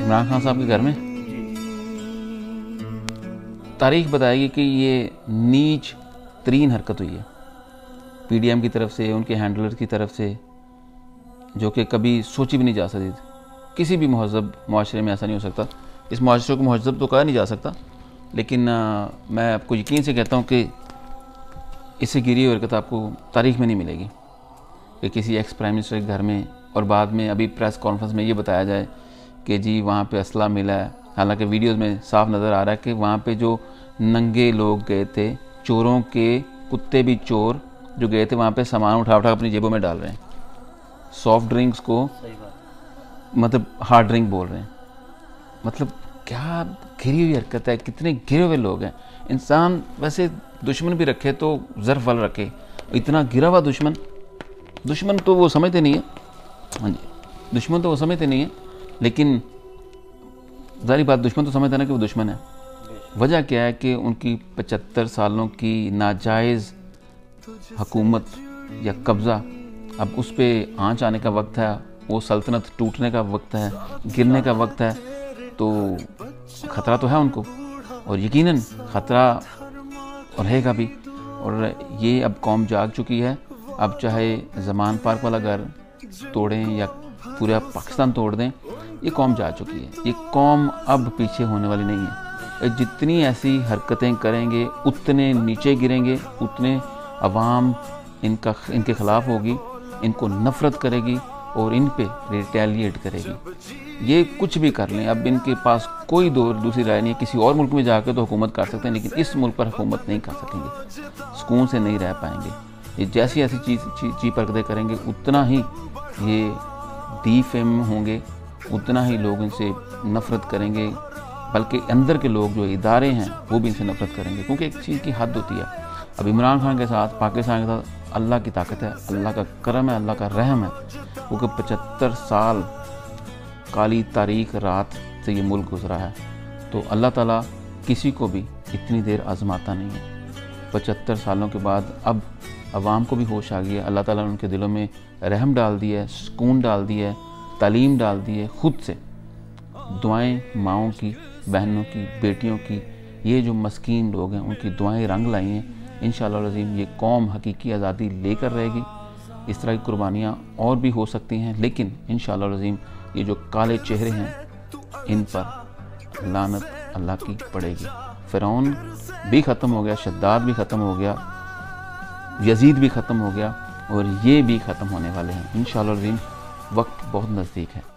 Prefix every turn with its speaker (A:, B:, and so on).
A: इमरान खान साहब के घर में? तारीख बताएगी कि ये नीच तरीन हरकत हुई है। पीडीएम की तरफ़ से उनके हैंडलर की तरफ़ से जो कि कभी सोची भी नहीं जा सकती थी। किसी भी महजब माशरे में ऐसा नहीं हो सकता। इस माशरे को महजब तो कहा नहीं जा सकता। लेकिन आ, मैं आपको यकीन से कहता हूँ कि इससे गिरी हुई हरकत आपको तारीख में नहीं मिलेगी। कि किसी एक्स प्राइम मिनिस्टर के घर में और बाद में अभी प्रेस कॉन्फ्रेंस में ये बताया जाए कि जी वहाँ पे असला मिला है। हालाँकि वीडियोस में साफ़ नज़र आ रहा है कि वहाँ पे जो नंगे लोग गए थे चोरों के कुत्ते भी चोर जो गए थे वहाँ पे सामान उठा उठा अपनी जेबों में डाल रहे हैं। सॉफ्ट ड्रिंक्स को मतलब हार्ड ड्रिंक बोल रहे हैं। मतलब क्या घिरी हुई हरकत है? कितने घिरे हुए लोग हैं। इंसान वैसे दुश्मन भी रखे तो ज़र्फ वाल रखे। इतना गिरा हुआ दुश्मन दुश्मन तो वो समझते नहीं है। हाँ जी, दुश्मन तो वो समझते नहीं है, लेकिन जारी बात दुश्मन तो समझते ना कि वो दुश्मन है। वजह क्या है कि उनकी पचहत्तर सालों की नाजायज़ हकूमत या कब्ज़ा, अब उस पर आँच आने का वक्त है, वो सल्तनत टूटने का वक्त है, गिरने का वक्त है तो ख़तरा तो है उनको। और यकीनन ख़तरा रहेगा भी। और ये अब कौम जाग चुकी है अब चाहे जमान पार्क वाला घर तोड़ें या पूरा पाकिस्तान तोड़ दें, ये कौम जा चुकी है। ये कौम अब पीछे होने वाली नहीं है। जितनी ऐसी हरकतें करेंगे, उतने नीचे गिरेंगे, उतने अवाम इनका, इनके ख़िलाफ़ होगी, इनको नफ़रत करेगी और इन पे रिटेलिएट करेगी। ये कुछ भी कर लें, अब इनके पास कोई दो, दूसरी राय नहीं है। किसी और मुल्क में जाकर तो हुकूमत कर सकते हैं, लेकिन इस मुल्क पर हुकूमत नहीं कर सकेंगे। सुकून से नहीं रह पाएँगे। ये जैसी ऐसी चीज़ चीज़ परकदे करेंगे, उतना ही ये डी फेम होंगे, उतना ही लोग इनसे नफ़रत करेंगे, बल्कि अंदर के लोग जो इदारे हैं, वो भी इनसे नफ़रत करेंगे, क्योंकि एक चीज़ की हद होती है। अब इमरान खान के साथ, पाकिस्तान के साथ अल्लाह की ताकत है, अल्लाह का करम है, अल्लाह का रहम है, क्योंकि पचहत्तर साल काली तारीख रात से ये मुल्क गुजरा है। तो अल्लाह ताला किसी को भी इतनी देर आजमाता नहीं है। पचहत्तर सालों के बाद, अब आवाम को भी होश आ गया। अल्लाह ताला ने उनके दिलों में रहम डाल दिया है, सुकून डाल दिया है, तालीम डाल दी है, ख़ुद से। दुआएँ माओं की, बहनों की, बेटियों की, ये जो मस्किन लोग हैं, उनकी दुआएँ रंग लाई हैं। इन शज़ीम ये कौम हकीकी आज़ादी लेकर रहेगी। इस तरह की कुर्बानियाँ और भी हो सकती हैं, लेकिन इन शज़ीम ये जो काले चेहरे हैं, इन पर लानत अल्लाह की पड़ेगी। फ़िरौन भी ख़त्म हो गया, शद्दाद भी ख़त्म हो गया यजीद भी ख़त्म हो गया और ये भी ख़त्म होने वाले हैं। इन वक्त बहुत नज़दीक है।